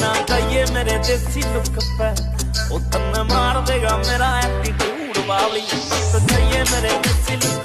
ਨਾ ਕਹੀਏ ਮੇਰੇ ਦੇਸੀ ਲੁੱਕ ਪੈ ਉਹ ਤਨ ਮਾਰ ਦੇਗਾ ਮੇਰਾ ਐਟੀਟਿਊਡ ਵਾਲੀ ਸੱਚੇ ਮੇਰੇ ਦੇਸੀ ਲੁੱਕ